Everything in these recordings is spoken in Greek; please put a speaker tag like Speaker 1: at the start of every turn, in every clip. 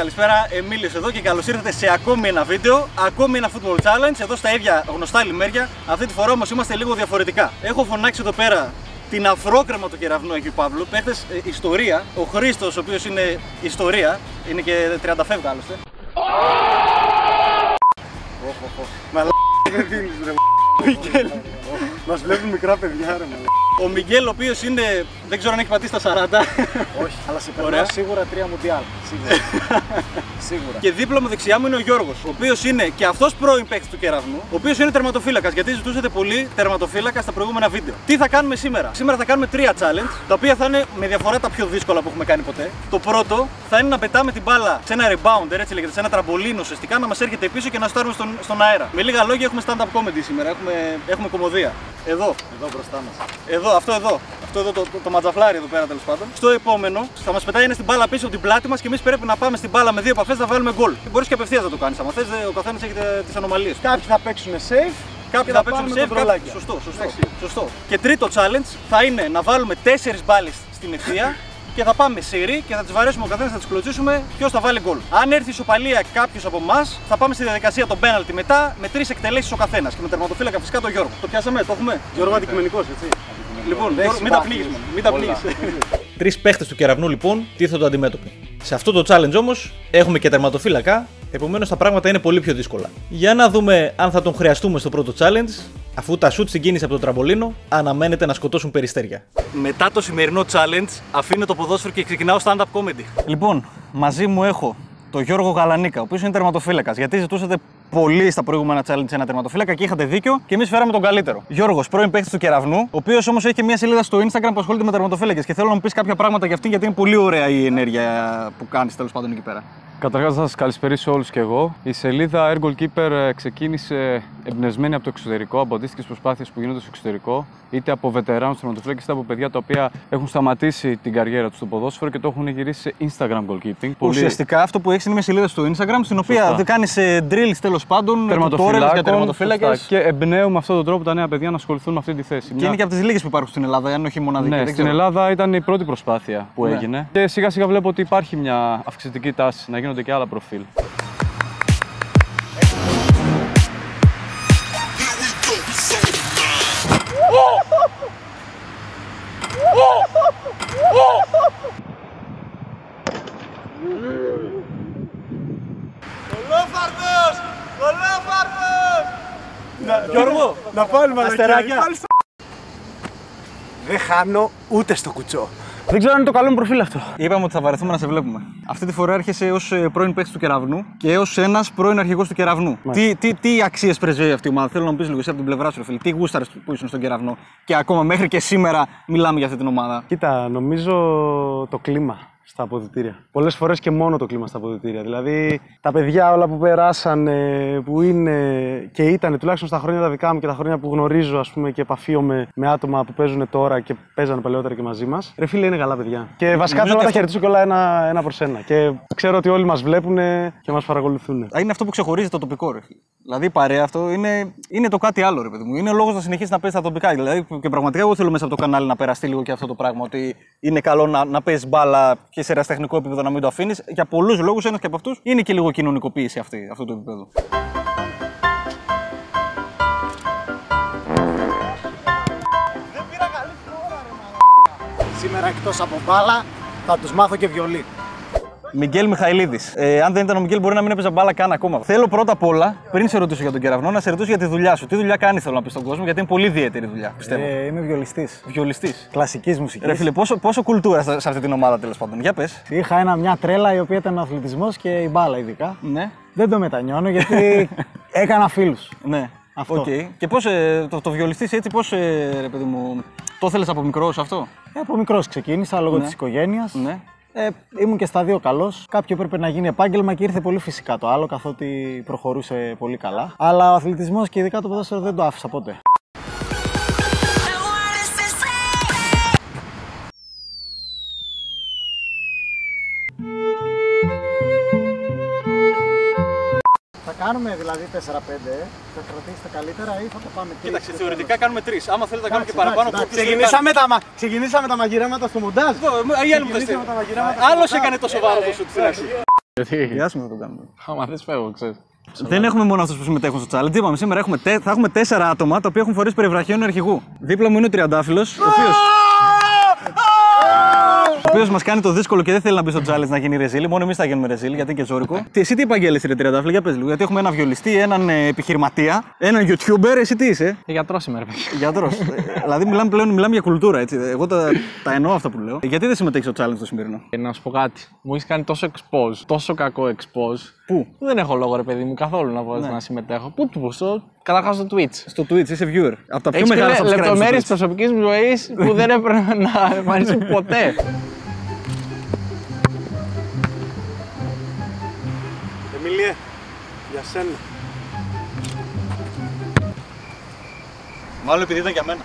Speaker 1: καλησπέρα. Εμίλιος εδώ και καλώς ήρθατε σε ακόμη ένα βίντεο, ακόμη ένα football challenge, εδώ στα ίδια γνωστά λιμέρια. Αυτή τη φορά όμως είμαστε λίγο διαφορετικά. Έχω φωνάξει εδώ πέρα την αφρόκρεμα του κεραυνού Αγίου Παύλου. Παίχτες ε, ιστορία. Ο Χρήστος, ο οποίος είναι ιστορία, είναι και 30 φεύγα άλλωστε.
Speaker 2: Δεν δίνεις ρε
Speaker 1: Μιγγέλ.
Speaker 2: Μας βλέπουν μικρά παιδιά ρε μαλάκα.
Speaker 1: Ο Μιγγέλ, ο οποίος είναι. Δεν ξέρω αν έχει πατήσει τα 40.
Speaker 2: Όχι, αλλά σε
Speaker 1: Ωραία.
Speaker 2: περνάω σίγουρα τρία μουντιάλ. Σίγουρα. σίγουρα.
Speaker 1: Και δίπλα μου δεξιά μου είναι ο Γιώργος, ο οποίος είναι και αυτός πρώην παίκτης του κεραυνού, ο οποίος είναι τερματοφύλακας. Γιατί ζητούσατε πολύ τερματοφύλακα στα προηγούμενα βίντεο. Τι θα κάνουμε σήμερα; Σήμερα θα κάνουμε τρία challenge, τα οποία θα είναι με διαφορά τα πιο δύσκολα που έχουμε κάνει ποτέ. Το πρώτο θα είναι να πετάμε την μπάλα σε ένα rebounder, έτσι λέγεται, σε ένα τραμπολίνο ουσιαστικά, να μας έρχεται πίσω και να στάρουμε στον, στον αέρα. Με λίγα λόγια έχουμε stand-up comedy σήμερα, έχουμε, έχουμε κομμωδία. Εδώ,
Speaker 2: Εδώ μπροστά μας.
Speaker 1: εδώ, αυτό εδώ. Αυτό εδώ το, το, το ματζαφλάρι εδώ πέρα τέλος πάντων. Στο επόμενο θα μας πετάει ένα στην μπάλα πίσω από την πλάτη μας και εμείς πρέπει να πάμε στην μπάλα με δύο επαφές να βάλουμε γκολ. Και μπορείς και απευθείας να το κάνεις. Αν θες, ο καθένας έχει τις ανομαλίες.
Speaker 2: Κάποιοι θα παίξουν safe.
Speaker 1: Κάποιοι
Speaker 2: και
Speaker 1: θα
Speaker 2: θα
Speaker 1: παίξουν
Speaker 2: πάρουμε
Speaker 1: safe, κάποιοι...
Speaker 2: κοντρολάκια.
Speaker 1: Σωστό, σωστό, σωστό. Και τρίτο challenge θα είναι να βάλουμε τέσσερις μπάλες στην ευθεία και θα πάμε σε ρί και θα τις βαρέσουμε ο καθένας, θα τις κλωτσίσουμε ποιος θα βάλει γκολ. Αν έρθει ισοπαλία κάποιος από εμάς, θα πάμε στη διαδικασία των πέναλτι μετά με τρεις εκτελέσεις ο καθένας. Και με τερματοφύλακα φυσικά τον Γιώργο. Το πιάσαμε, το έχουμε;
Speaker 2: Γιώργο αντικειμενικός, έτσι.
Speaker 1: Λοιπόν,
Speaker 2: Δεν
Speaker 1: Γιώργο, μην τα
Speaker 2: συμπαθείς.
Speaker 1: πνίγεις, μην τα
Speaker 2: Όλα.
Speaker 1: πνίγεις. Τρεις παίχτες του κεραυνού λοιπόν τίθονται αντιμέτωποι. Σε αυτό το challenge όμως έχουμε και τερματοφύλακα, επομένως τα πράγματα είναι πολύ πιο δύσκολα. Για να δούμε αν θα τον χρειαστούμε στο πρώτο challenge, αφού τα shoot συγκίνησε από το τραμπολίνο, αναμένεται να σκοτώσουν περιστέρια. Μετά το σημερινό challenge, αφήνω το ποδόσφαιρο και ξεκινάω stand-up comedy. Λοιπόν, μαζί μου έχω τον Γιώργο Γαλανίκα, ο οποίος είναι τερματοφύλακας. Γιατί ζητούσατε πολύ στα προηγούμενα challenge ένα τερματοφύλακα και είχατε δίκιο και εμείς φέραμε τον καλύτερο. Γιώργος, πρώην παίκτης του κεραυνού, ο οποίος όμως έχει και μια σελίδα στο Instagram που ασχολείται με τερματοφύλακες και θέλω να μου πεις κάποια πράγματα για αυτήν γιατί είναι πολύ ωραία η ενέργεια που κάνεις τέλος πάντων εκεί πέρα.
Speaker 3: Καταρχάς θα σας καλησπερίσω όλους και εγώ. Η σελίδα Air Goalkeeper ε, ξεκίνησε εμπνευσμένη από το εξωτερικό, από αντίστοιχες προσπάθειες που γίνονται στο εξωτερικό, είτε από βετεράνους τερματοφύλακες, είτε από παιδιά τα οποία έχουν σταματήσει την καριέρα τους στο ποδόσφαιρο και το έχουν γυρίσει σε Instagram goalkeeping. Πολύ
Speaker 1: Ουσιαστικά αυτό που έχεις είναι μια σελίδα στο Instagram στην οποία
Speaker 3: Σωστά.
Speaker 1: κάνεις drills τέλος πάντων, tutorials για
Speaker 3: τερματοφυλάκων
Speaker 1: τερματοφύλακες.
Speaker 3: σωστά. και εμπνέουμε με αυτόν τον τρόπο τα νέα παιδιά να ασχοληθούν με αυτή τη θέση.
Speaker 1: Και
Speaker 3: Μια-
Speaker 1: είναι και από τις λίγες που υπάρχουν στην Ελλάδα, αν όχι η μοναδική.
Speaker 3: Ναι,
Speaker 1: δεν
Speaker 3: στην
Speaker 1: ξέρω.
Speaker 3: Ελλάδα ήταν η πρώτη προσπάθεια που
Speaker 1: Ναι.
Speaker 3: έγινε και σιγά σιγά βλέπω ότι υπάρχει μια αυξητική τάση να γίνονται και άλλα προφίλ.
Speaker 1: Γιώργο,
Speaker 2: Να πάλι μαλακιά.
Speaker 1: Αστεράκια.
Speaker 2: πάλι στο- Δεν χάνω ούτε στο κουτσό.
Speaker 1: Δεν ξέρω αν είναι το καλό μου προφίλ αυτό. Είπαμε ότι θα βαρεθούμε να σε βλέπουμε. Αυτή τη φορά έρχεσαι ως πρώην παίκτης του κεραυνού και ως ένας πρώην αρχηγός του κεραυνού. Τι, τι, τι αξίες πρεσβεύει αυτή η ομάδα, θέλω να μου πεις λίγο εσύ από την πλευρά σου, ρε φίλε. Τι γούσταρες που ήσουν στον κεραυνό; Και ακόμα μέχρι και σήμερα μιλάμε για αυτή την ομάδα.
Speaker 2: Κοίτα, νομίζω το κλίμα στα αποδητήρια. Πολλές φορές και μόνο το κλίμα στα αποδητήρια. Δηλαδή, τα παιδιά όλα που περάσαν, ε, που είναι και ήταν τουλάχιστον στα χρόνια τα δικά μου και τα χρόνια που γνωρίζω ας πούμε, και επαφίομαι με άτομα που παίζουν τώρα και παίζανε παλαιότερα και μαζί μας. Ρε φίλε, είναι καλά παιδιά. Και βασικά
Speaker 1: Νομίζω
Speaker 2: θέλω να τα
Speaker 1: ότι
Speaker 2: χαιρετήσω και όλα ένα, ένα προς ένα. Και ξέρω ότι όλοι μας βλέπουν και μας παρακολουθούν.
Speaker 1: Είναι αυτό που ξεχωρίζει το τοπικό, ρε φίλε. Δηλαδή η παρέα αυτό είναι, είναι το κάτι άλλο, ρε παιδί μου. Είναι ο λόγος να συνεχίσεις να παίζεις τα τοπικά. Δηλαδή και πραγματικά εγώ θέλω μέσα από το κανάλι να περαστεί λίγο και αυτό το πράγμα. Ότι είναι καλό να, να παίζεις μπάλα και σε ερασιτεχνικό επίπεδο να μην το αφήνεις. Για πολλούς λόγους, ένας και από αυτούς είναι και λίγο κοινωνικοποίηση αυτή, αυτού του επίπεδου.
Speaker 2: Σήμερα εκτός από μπάλα θα τους μάθω και βιολί.
Speaker 1: Μιγγέλ Μιχαηλίδης. Ε, αν δεν ήταν ο Μιγγέλ, μπορεί να μην έπαιζε μπάλα καν ακόμα. Θέλω πρώτα απ' όλα, πριν σε ρωτήσω για τον κεραυνό, να σε ρωτήσω για τη δουλειά σου. Τι δουλειά κάνεις, θέλω να πει στον κόσμο, γιατί είναι πολύ ιδιαίτερη δουλειά, πιστεύω.
Speaker 4: Ε, είμαι βιολιστής.
Speaker 1: Βιολιστής.
Speaker 4: Κλασικής μουσικής.
Speaker 1: Ρε φίλε, πόσο, πόσο κουλτούρα σε σε αυτή την ομάδα τέλος πάντων. Για πες.
Speaker 4: Είχα ένα, μια τρέλα η οποία ήταν ο αθλητισμός και η μπάλα ειδικά.
Speaker 1: Ναι.
Speaker 4: Δεν το μετανιώνω γιατί έκανα φίλους.
Speaker 1: Ναι.
Speaker 4: Αυτό.
Speaker 1: Οκ. Και πώς το, το βιολιστής έτσι, πώς ρε παιδί μου, το θέλεις από μικρός αυτό;
Speaker 4: Ε, από μικρός ξεκίνησα λόγω
Speaker 1: Ναι.
Speaker 4: της οικογένειας.
Speaker 1: Ναι.
Speaker 4: Ε, ήμουν και στα δύο καλός. Κάποιο έπρεπε να γίνει επάγγελμα και ήρθε πολύ φυσικά το άλλο, καθότι προχωρούσε πολύ καλά. Αλλά ο αθλητισμός και ειδικά το ποδόσφαιρο δεν το άφησα ποτέ. Κάνουμε δηλαδή 4-5, θα κρατήσετε καλύτερα ή θα το πάμε τρεις,
Speaker 1: Κοίταξε,
Speaker 4: δεν
Speaker 1: θεωρητικά κάνουμε τρεις. Άμα θέλετε να κάνουμε και
Speaker 4: Εντάξει,
Speaker 1: παραπάνω,
Speaker 4: εντάξει,
Speaker 1: κόψτε
Speaker 2: Ξεκινήσαμε τα, μα- ξεκινήσαμε τα μαγειρέματα στο μοντάζ.
Speaker 1: Εδώ, οι άλλοι μου τα
Speaker 2: Ξεκινήσαμε τα μαγειρέματα
Speaker 1: Άλλος
Speaker 2: στο
Speaker 1: έκανε το σοβαρό το σου στην αρχή.
Speaker 5: Γιατί.
Speaker 1: Διάσημο θα το κάνουμε.
Speaker 5: Άμα δεν φεύγω, ξέρεις.
Speaker 1: Δεν έχουμε μόνο αυτούς που συμμετέχουν στο challenge. Είπαμε σήμερα έχουμε τε- θα έχουμε τέσσερα άτομα τα οποία έχουν φορέσει περιβραχιόνιο αρχηγού. Δίπλα μου είναι ο Τριαντάφυλλος, ο οποίο. Ο οποίος μας κάνει το δύσκολο και δεν θέλει να μπει στο challenge να γίνει ρεζίλ. Μόνο εμείς θα γίνουμε ρεζίλ γιατί είναι και ζώρικο. Τι, εσύ τι επαγγέλεσαι, ρε Τριαντάφυλλο, για πες λίγο. Γιατί έχουμε έναν βιολιστή, έναν ε, επιχειρηματία, έναν YouTuber. Εσύ τι είσαι,
Speaker 5: Γιατρός είμαι, ρε παιδί.
Speaker 1: γιατρός. δηλαδή μιλάμε πλέον μιλάμε για κουλτούρα, έτσι. Εγώ τα, τα εννοώ αυτά που λέω. Γιατί δεν συμμετέχεις στο challenge το σημερινό;
Speaker 5: Και να σου πω κάτι. Μου έχεις κάνει τόσο expose, τόσο κακό expose.
Speaker 1: Πού;
Speaker 5: που Δεν έχω λόγο, ρε παιδί μου, καθόλου να, ναι. να συμμετέχω. Πού του στο. Καταρχάς στο Twitch.
Speaker 1: Στο Twitch είσαι viewer. Από τα πιο
Speaker 5: Έχεις
Speaker 1: μεγάλα subscribers στο
Speaker 5: λεπτομέρειες
Speaker 1: Twitch.
Speaker 5: προσωπικής μου ζωής που δεν έπρεπε να εμφανιστούν ποτέ.
Speaker 2: Εμίλιε, για σένα.
Speaker 1: Μάλλον επειδή ήταν για μένα.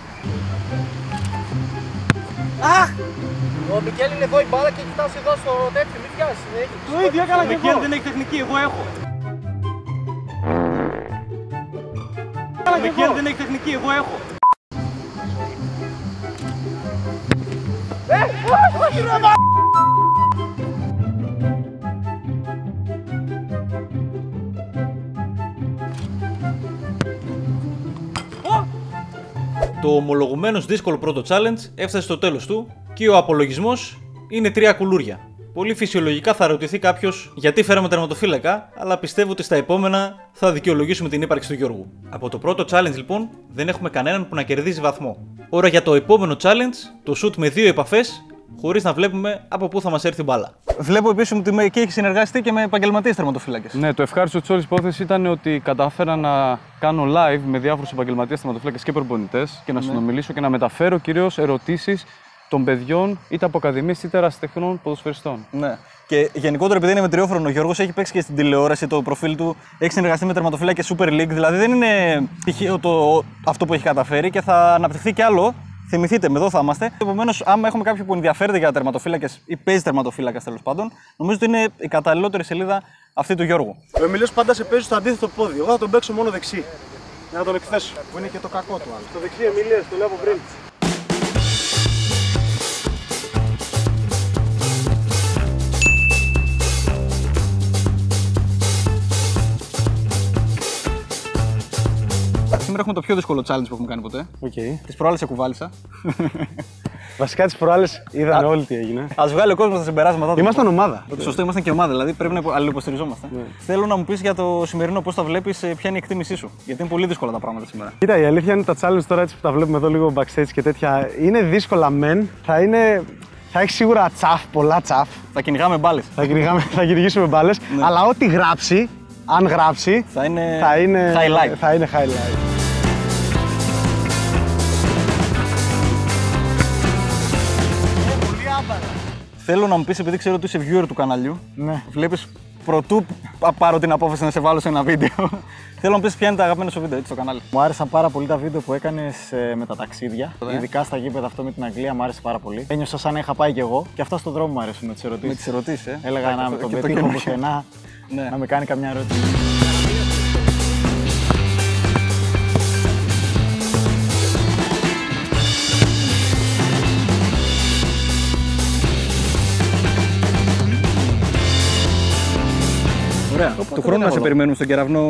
Speaker 5: Ο Μικέλ είναι εδώ η μπάλα και κοιτάς εδώ στο τέτοιο, μην πιάσεις.
Speaker 2: Το ίδιο έκανα και εγώ.
Speaker 1: δεν έχει τεχνική, εγώ έχω.
Speaker 2: Μικέλ
Speaker 1: δεν έχει τεχνική, εγώ έχω.
Speaker 6: Το ομολογουμένως δύσκολο πρώτο challenge έφτασε στο τέλος του και ο απολογισμός είναι τρία κουλούρια. Πολύ φυσιολογικά θα ρωτηθεί κάποιος γιατί φέραμε τερματοφύλακα, αλλά πιστεύω ότι στα επόμενα θα δικαιολογήσουμε την ύπαρξη του Γιώργου. Από το πρώτο challenge λοιπόν δεν έχουμε κανέναν που να κερδίζει βαθμό. Ώρα για το επόμενο challenge, το shoot με δύο επαφές, χωρίς να βλέπουμε από πού θα μας έρθει η μπάλα.
Speaker 1: Βλέπω επίσης ότι με- και έχει συνεργαστεί και με επαγγελματίες τερματοφύλακες.
Speaker 3: Ναι, το ευχάριστο τη όλη υπόθεση ήταν ότι κατάφερα να κάνω live με διάφορους επαγγελματίες θεματοφύλακε και προπονητές και να συνομιλήσω και να μεταφέρω κυρίως ερωτήσεις των παιδιών είτε από ακαδημίες είτε ερασιτεχνών ποδοσφαιριστών.
Speaker 1: Ναι. Και γενικότερα, επειδή είναι μετριόφρονο ο Γιώργος, έχει παίξει και στην τηλεόραση το προφίλ του. Έχει συνεργαστεί με τερματοφύλακες Super League. Δηλαδή δεν είναι τυχαίο το, αυτό που έχει καταφέρει και θα αναπτυχθεί κι άλλο. Θυμηθείτε, με εδώ θα είμαστε. Επομένως, άμα έχουμε κάποιον που ενδιαφέρεται για τερματοφύλακες ή παίζει τερματοφύλακας τέλος πάντων, νομίζω ότι είναι η καταλληλότερη σελίδα αυτή του Γιώργου.
Speaker 2: Ο Εμίλιος πάντα σε παίζει στο αντίθετο πόδι. Εγώ θα τον παίξω μόνο δεξί. Για να τον εκθέσω.
Speaker 1: Που είναι και το κακό του άλλο.
Speaker 2: Το δεξί Εμίλια, το λέω από πριν.
Speaker 1: Σήμερα έχουμε το πιο δύσκολο challenge που έχουμε κάνει ποτέ.
Speaker 2: Οκ.
Speaker 1: Τις προάλλες σε κουβάλησα.
Speaker 2: Βασικά τις προάλλες είδαν όλοι τι έγινε.
Speaker 1: Ας βγάλει ο κόσμος τα συμπεράσματα του.
Speaker 2: Ήμασταν ομάδα.
Speaker 1: Σωστό, ήμασταν και ομάδα, δηλαδή πρέπει να αλληλοϋποστηριζόμαστε. Θέλω να μου πεις για το σημερινό πώς τα βλέπεις, ποια είναι η εκτίμησή σου; Γιατί είναι πολύ δύσκολα τα πράγματα σήμερα.
Speaker 2: Κοίτα, η αλήθεια είναι τα challenge τώρα έτσι που τα βλέπουμε εδώ λίγο backstage και τέτοια. Είναι δύσκολα μεν. Θα είναι. Θα έχει σίγουρα τσαφ, πολλά τσαφ.
Speaker 1: Θα κυνηγάμε μπάλες.
Speaker 2: Θα, κυνηγάμε, θα κυνηγήσουμε μπάλες. Αλλά ό,τι γράψει, αν γράψει,
Speaker 1: Θα είναι,
Speaker 2: θα είναι
Speaker 1: highlight.
Speaker 2: Θα είναι highlight.
Speaker 1: Θέλω να μου πεις, επειδή ξέρω ότι είσαι viewer του καναλιού,
Speaker 2: Ναι.
Speaker 1: βλέπεις πρωτού πα- πάρω την απόφαση να σε βάλω σε ένα βίντεο. Θέλω να μου πεις ποια είναι τα αγαπημένα σου βίντεο έτσι, στο κανάλι.
Speaker 4: Μου άρεσαν πάρα πολύ τα βίντεο που έκανες με τα ταξίδια. Ειδικά στα γήπεδα αυτό με την Αγγλία μου άρεσε πάρα πολύ. Ένιωσα σαν να είχα πάει κι εγώ και αυτά στον δρόμο μου αρέσουν με τις ερωτήσεις.
Speaker 1: Με τις ερωτήσεις, ε.
Speaker 4: Έλεγα
Speaker 1: Και
Speaker 4: να
Speaker 1: το-
Speaker 4: με τον
Speaker 1: και το
Speaker 4: πετύχω
Speaker 1: καινούργιο.
Speaker 4: πουθενά,
Speaker 1: Ναι.
Speaker 4: να με κάνει καμιά ερώτηση.
Speaker 1: Ωραία. Του χρόνου να σε περιμένουμε στον κεραυνό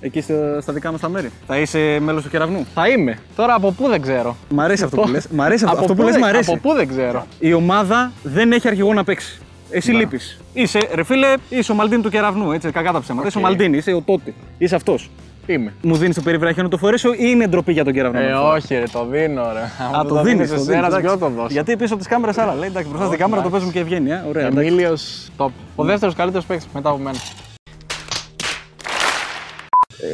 Speaker 1: εκεί στα, στα δικά μας τα μέρη. Θα είσαι μέλος του κεραυνού;
Speaker 5: Θα είμαι. Τώρα από πού δεν ξέρω.
Speaker 1: Μ' αρέσει αυτό που λες. Μ' αρέσει αυτό,
Speaker 5: Από
Speaker 1: αυτό που
Speaker 5: πού
Speaker 1: λες,
Speaker 5: δεν-
Speaker 1: μ' αρέσει.
Speaker 5: Από πού δεν ξέρω.
Speaker 1: Η ομάδα δεν έχει αρχηγό να παίξει. Εσύ λείπεις. Είσαι, ρε φίλε, είσαι ο Μαλτίνη του κεραυνού. Έτσι, κακά τα ψέματα. Είσαι ο Μαλτίνης, είσαι ο τότε. Είσαι αυτός.
Speaker 5: Είμαι.
Speaker 1: Μου δίνεις το περιβράχιο να το φορέσω ή είναι ντροπή για τον κεραυνό.
Speaker 5: Ε,
Speaker 1: να το φορέσω;
Speaker 5: όχι, ρε, το δίνω, ρε.
Speaker 1: Α,
Speaker 5: Αν
Speaker 1: το δίνεις.
Speaker 5: σε σένα, ποιο το δώσει.
Speaker 1: Γιατί πίσω από τις κάμερες άλλα λέει. Εντάξει, μπροστά στην κάμερα το παίζουμε και ευγένει. ε. Ωραία. εντάξει.
Speaker 5: Εμίλιο top. Ο δεύτερος καλύτερος παίκτης μετά από μένα.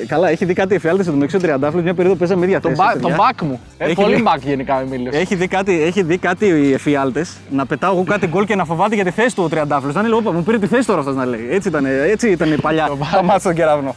Speaker 1: Ε, καλά, έχει δει κάτι εφιάλτε στο μεταξύ του Τριαντάφυλλου μια περίοδο παίζαμε ίδια
Speaker 5: Τον
Speaker 1: θέση.
Speaker 5: μπα-
Speaker 1: παιδιά.
Speaker 5: Τον back μου. Ε,
Speaker 1: Έχει
Speaker 5: Πολύ
Speaker 1: δει-
Speaker 5: back γενικά ο Εμίλιο.
Speaker 1: Έχει δει κάτι, έχει δει κάτι οι εφιάλτες να πετάω εγώ κάτι γκολ και να φοβάται για τη θέση του ο Τριαντάφυλλος. Να λέει, Όπα, μου πήρε τη θέση τώρα αυτός να λέει. Έτσι ήταν, έτσι ήταν η παλιά τα μάτια στον κεραυνό.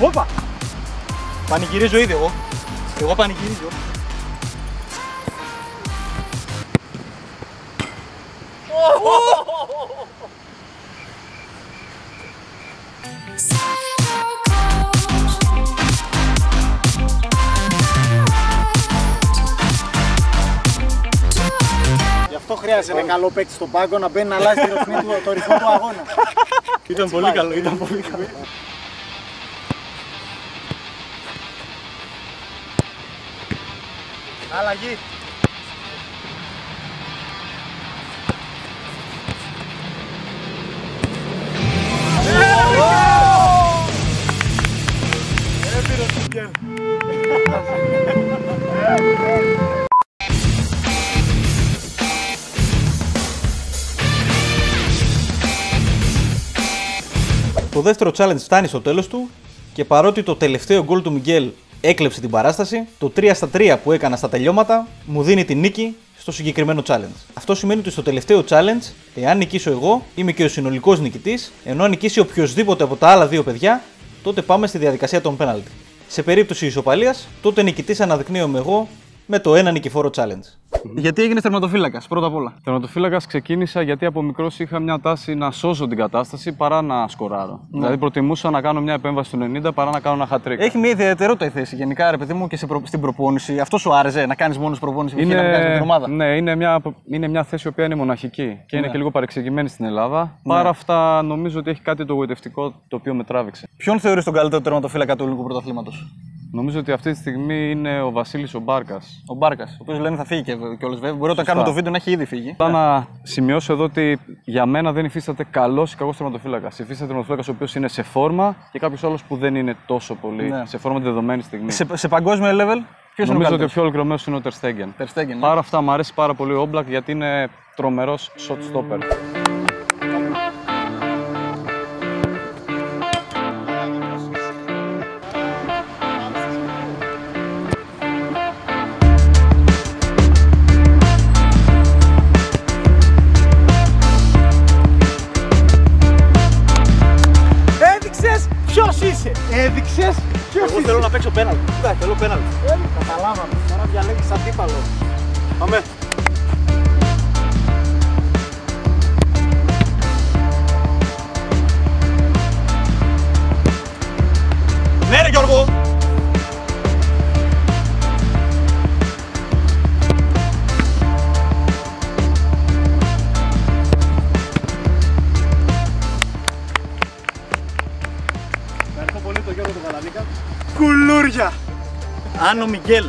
Speaker 1: Όπα! Πανηγυρίζω ήδη εγώ. Εγώ πανηγυρίζω.
Speaker 4: Γι' αυτό χρειάζεται ένα καλό παίκτη στον πάγκο να μπαίνει να αλλάζει το ρυθμό του, το ρυθμό του αγώνα.
Speaker 1: Ήταν πολύ καλό, ήταν πολύ καλό.
Speaker 4: Αλλαγή.
Speaker 6: Το δεύτερο challenge φτάνει στο τέλος του και παρότι το τελευταίο γκολ του Μιγγέλ έκλεψε την παράσταση, το 3 στα 3 που έκανα στα τελειώματα μου δίνει την νίκη στο συγκεκριμένο challenge. Αυτό σημαίνει ότι στο τελευταίο challenge, εάν νικήσω εγώ, είμαι και ο συνολικός νικητής, ενώ αν νικήσει οποιοδήποτε από τα άλλα δύο παιδιά, τότε πάμε στη διαδικασία των penalty. Σε περίπτωση ισοπαλίας, τότε νικητής αναδεικνύομαι εγώ με το ένα νικηφόρο challenge.
Speaker 1: Γιατί έγινε τερματοφύλακα, πρώτα απ' όλα;
Speaker 3: Τερματοφύλακα ξεκίνησα γιατί από μικρός είχα μια τάση να σώζω την κατάσταση παρά να σκοράρω. Δηλαδή προτιμούσα να κάνω μια επέμβαση του 90 παρά να κάνω ένα χατρίκ.
Speaker 1: Έχει μια ιδιαιτερότητα η θέση γενικά, ρε παιδί μου, και σε προ- στην προπόνηση. Αυτό σου άρεσε να κάνεις μόνος προπόνηση και να μην κάνεις με την ομάδα;
Speaker 3: ναι, είναι μια, είναι μια θέση η οποία είναι μοναχική και είναι και λίγο παρεξηγημένη στην Ελλάδα. Παρά αυτά, νομίζω ότι έχει κάτι το γοητευτικό το οποίο με τράβηξε.
Speaker 1: Ποιον θεωρείς τον καλύτερο τερματοφύλακα του ελληνικού πρωταθλήματος,
Speaker 3: Νομίζω ότι αυτή τη στιγμή είναι ο Βασίλης ο Μπάρκας.
Speaker 1: Ο Μπάρκας, ο οποίος λένε θα φύγει και κιόλας βέβαια. Μπορεί όταν κάνουμε το βίντεο να έχει ήδη φύγει.
Speaker 3: Απλά να σημειώσω εδώ ότι για μένα δεν υφίσταται καλός ή κακός τερματοφύλακας. Υφίσταται τερματοφύλακας ο οποίος είναι σε φόρμα και κάποιος άλλος που δεν είναι τόσο πολύ
Speaker 1: Ναι.
Speaker 3: σε φόρμα τη δεδομένη στιγμή.
Speaker 1: Σε, σε παγκόσμιο level, ποιος είναι ο
Speaker 3: Νομίζω ότι ο
Speaker 1: καλύτερος;
Speaker 3: πιο ολοκληρωμένος είναι ο Τερστέγγεν.
Speaker 1: Ter Stegen, ναι.
Speaker 3: Πάρα αυτά μου αρέσει πάρα πολύ ο Όμπλακ γιατί είναι τρομερός shot stopper.
Speaker 5: Κουλούρια.
Speaker 1: Αν ο Μιγγέλ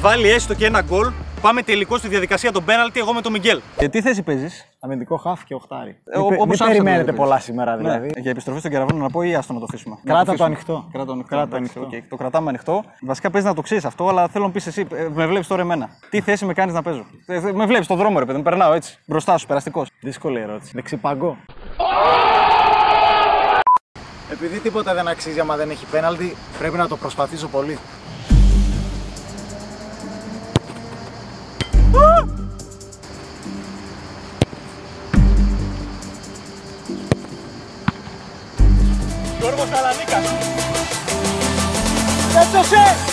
Speaker 1: βάλει έστω και ένα γκολ, πάμε τελικό στη διαδικασία των πέναλτι εγώ με τον Μιγγέλ. Και τι θέση παίζεις;
Speaker 4: Αμυντικό χάφ και οχτάρι.
Speaker 1: Ε,
Speaker 4: Μην,
Speaker 1: ο-
Speaker 4: πε-
Speaker 1: όπως
Speaker 4: μην
Speaker 1: άφησα
Speaker 4: περιμένετε
Speaker 1: το
Speaker 4: πολλά σήμερα δηλαδή.
Speaker 1: Ναι. Για επιστροφή στον κεραυνό να πω ή άστο να το αφήσουμε.
Speaker 4: Κράτα
Speaker 1: Να
Speaker 4: το
Speaker 1: αφήσουμε.
Speaker 4: ανοιχτό.
Speaker 1: Κράτα το ανοιχτό.
Speaker 4: Κράτα το
Speaker 1: εντάξει,
Speaker 4: ανοιχτό.
Speaker 1: οκ. Το κρατάμε ανοιχτό. Βασικά παίζει να το ξέρεις αυτό, αλλά θέλω να πεις εσύ, ε, με βλέπεις τώρα εμένα. Τι θέση με κάνεις να παίζω; Ε, ε, Με βλέπεις στον δρόμο, ρε παιδί μου, περνάω έτσι. Μπροστά σου, περαστικός.
Speaker 4: Δύσκολη ερώτηση. Δεξί πάγκο. Επειδή τίποτα δεν αξίζει άμα δεν έχει πέναλτι, πρέπει να το προσπαθήσω πολύ.
Speaker 1: Γιώργος Καλανίκας.
Speaker 5: Πέτωσε.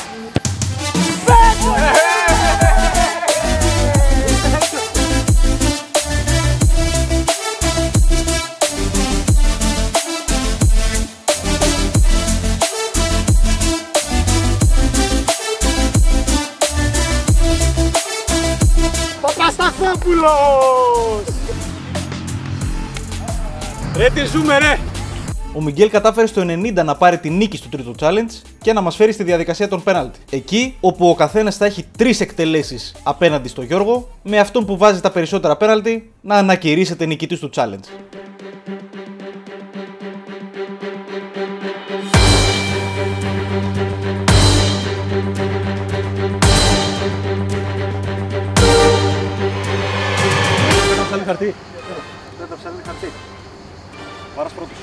Speaker 5: Παπασταθόπουλος. Ρε τι ζούμε ρε.
Speaker 6: Ο Μιγγέλ κατάφερε στο 90 να πάρει τη νίκη στο τρίτο challenge και να μας φέρει στη διαδικασία των penalty. Εκεί όπου ο καθένας θα έχει τρεις εκτελέσεις απέναντι στο Γιώργο, με αυτόν που βάζει τα περισσότερα penalty να ανακηρύσσεται νικητής του challenge.
Speaker 1: χαρτί. Δεν τα ψάχνει χαρτί. Πάρα πρώτος.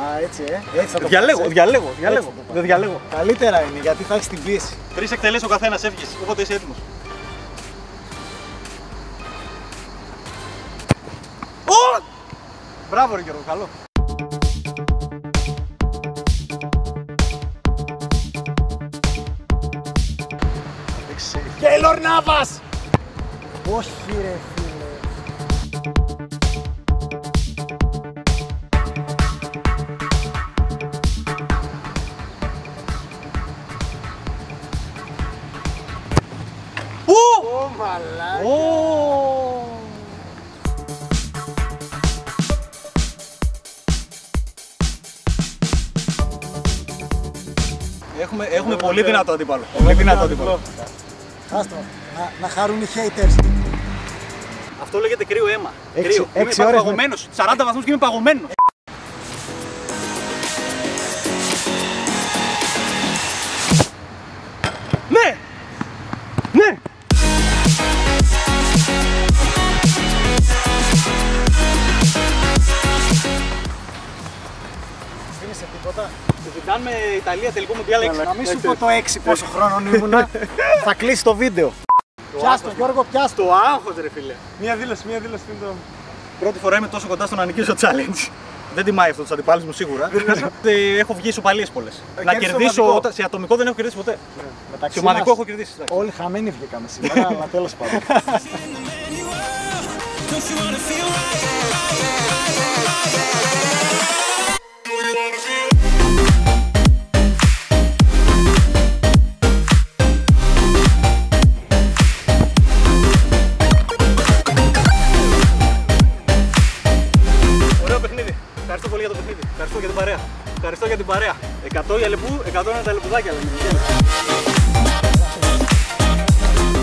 Speaker 4: Α, έτσι, ε. Έτσι θα
Speaker 1: διαλέγω,
Speaker 4: ε.
Speaker 1: διαλέγω, διαλέγω. Δεν διαλέγω.
Speaker 4: Καλύτερα είναι γιατί θα έχεις την πίεση.
Speaker 1: Τρεις εκτελέσεις ο καθένας, έφυγε. Οπότε είσαι έτοιμος. Μπράβο, ρε καλό.
Speaker 4: Taylor Νάβας! Όχι ρε φίλε.
Speaker 1: Έχουμε, έχουμε πολύ δυνατό αντίπαλο. Πολύ δυνατό αντίπαλο.
Speaker 4: Άστο, να, να χαρούν οι haters.
Speaker 1: Αυτό λέγεται κρύο αίμα.
Speaker 4: Έξι-
Speaker 1: κρύο.
Speaker 4: έξι
Speaker 1: είμαι
Speaker 4: ώρες
Speaker 1: παγωμένος. 40 βαθμούς και είμαι παγωμένος. Ζητάμε Ιταλία τελικό μοντιάλ 6.
Speaker 4: Να μην σου πω το 6 πόσο χρόνο ήμουνα. θα κλείσει το βίντεο. Πιάστο, Γιώργο, πιάστο.
Speaker 1: Το άγχος ρε φίλε.
Speaker 2: Μία δήλωση, μία δήλωση. τι είναι το.
Speaker 1: Πρώτη φορά είμαι τόσο κοντά στο να νικήσω challenge. Δεν τιμάει αυτό τους αντιπάλους μου σίγουρα. Ε, έχω βγει ισοπαλίες πολλές. Να
Speaker 4: κέρδισες
Speaker 1: κερδίσω.
Speaker 4: ομαδικό.
Speaker 1: όταν- Σε ατομικό δεν έχω κερδίσει ποτέ.
Speaker 4: Μεταξύ
Speaker 1: Σε ομαδικό
Speaker 4: μας,
Speaker 1: έχω κερδίσει. εντάξει.
Speaker 4: Όλοι χαμένοι βγήκαμε σήμερα, αλλά τέλος πάντων.
Speaker 1: Ωραίο 100 για λεπού, 100 είναι τα λεπουδάκια. λέμε.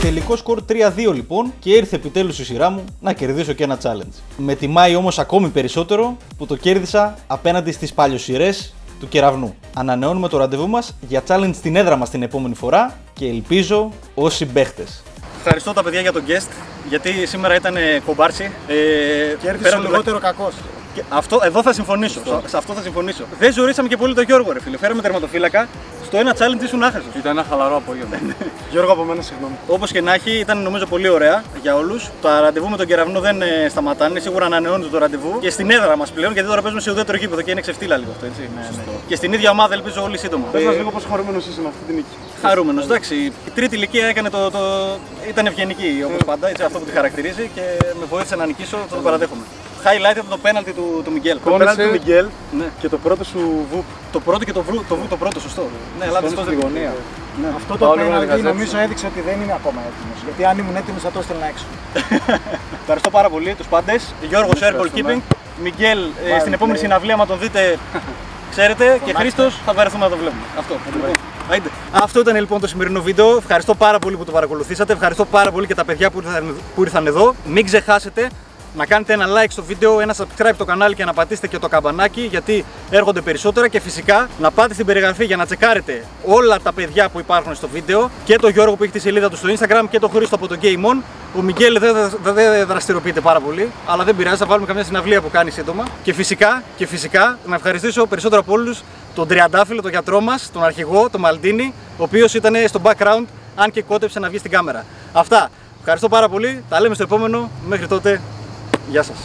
Speaker 6: Τελικό σκορ 3-2 λοιπόν και ήρθε επιτέλους η σειρά μου να κερδίσω και ένα challenge. Με τιμάει όμως ακόμη περισσότερο που το κέρδισα απέναντι στις παλιοσυρές του κεραυνού. Ανανεώνουμε το ραντεβού μας για challenge στην έδρα μας την επόμενη φορά και ελπίζω όσοι παίχτες.
Speaker 1: Ευχαριστώ τα παιδιά για τον guest, γιατί σήμερα ήταν ε, κομπάρσι. Ε,
Speaker 4: Κέρδισε
Speaker 1: πέραν
Speaker 4: ο
Speaker 1: του-
Speaker 4: λιγότερο κακός.
Speaker 1: Και Αυτό, εδώ θα συμφωνήσω. Σε- Σε αυτό θα συμφωνήσω. Δεν ζωρίσαμε και πολύ τον Γιώργο, ρε φίλε. Φέραμε τερματοφύλακα. Στο ένα challenge ήσουν άχαστος.
Speaker 3: Ήταν ένα χαλαρό απόγευμα.
Speaker 2: Γιώργο, από μένα συγγνώμη.
Speaker 1: Όπως και να έχει, ήταν νομίζω πολύ ωραία για όλους. Τα ραντεβού με τον κεραυνό δεν ε, σταματάνε. Σίγουρα ανανεώνεται το ραντεβού και στην έδρα μας πλέον. Γιατί τώρα παίζουμε σε ουδέτερο γήπεδο και είναι ξεφτύλα λίγο αυτό. Έτσι. Και στην ίδια ομάδα ελπίζω όλοι σύντομα.
Speaker 2: Πες μας λίγο πόσο χαρούμενος είσαι με αυτή την νίκη.
Speaker 1: Χαρούμενος, εντάξει. Η τρίτη ηλικία έκανε το, το... ήταν ευγενική όπως πάντα, έτσι, αυτό που τη χαρακτηρίζει και με βοήθησε να νικήσω, θα το παραδέχομαι. Highlight ήταν το πέναλτι του, του Μιγγέλ.
Speaker 2: Το πέναλτι του Μιγγέλ
Speaker 1: Ναι.
Speaker 2: και το πρώτο σου βουπ.
Speaker 1: Το πρώτο και το βρου, το, βρου, το πρώτο, σωστό. Ναι, αλλά δυστυχώς δεν
Speaker 3: γωνία.
Speaker 4: Αυτό το
Speaker 3: Πάω λίγο να
Speaker 4: πέναλτι
Speaker 3: διακατέψω.
Speaker 4: νομίζω έδειξε ότι δεν είμαι ακόμα έτοιμος. Γιατί αν ήμουν έτοιμος θα το έστελνα έξω.
Speaker 1: Ευχαριστώ πάρα πολύ τους πάντες. Γιώργος Air Goalkeeping. Μιγγέλ ε, στην επόμενη συναυλία, άμα τον δείτε, ξέρετε. και Χρήστος θα βαρεθούμε να το βλέπουμε. Αυτό. Λοιπόν, άιντε. Αυτό ήταν λοιπόν το σημερινό βίντεο. Ευχαριστώ πάρα πολύ που το παρακολουθήσατε. Ευχαριστώ πάρα πολύ και τα παιδιά που ήρθαν, που ήρθαν εδώ. Μην ξεχάσετε να κάνετε ένα like στο βίντεο, ένα subscribe στο κανάλι και να πατήσετε και το καμπανάκι γιατί έρχονται περισσότερα και φυσικά να πάτε στην περιγραφή για να τσεκάρετε όλα τα παιδιά που υπάρχουν στο βίντεο και το Γιώργο που έχει τη σελίδα του στο Instagram και το Χρήστο από το Game On. Ο Μικέλ δεν, δεν, δεν δραστηριοποιείται πάρα πολύ, αλλά δεν πειράζει, θα βάλουμε καμιά συναυλία που κάνει σύντομα. Και φυσικά, και φυσικά να ευχαριστήσω περισσότερο από όλους τον Τριαντάφυλλο, τον γιατρό μας, τον αρχηγό, τον Μαλτίνη, ο οποίος ήταν στο background, αν και κότεψε να βγει στην κάμερα. Αυτά. Ευχαριστώ πάρα πολύ. Τα λέμε στο επόμενο. Μέχρι τότε, γεια σας.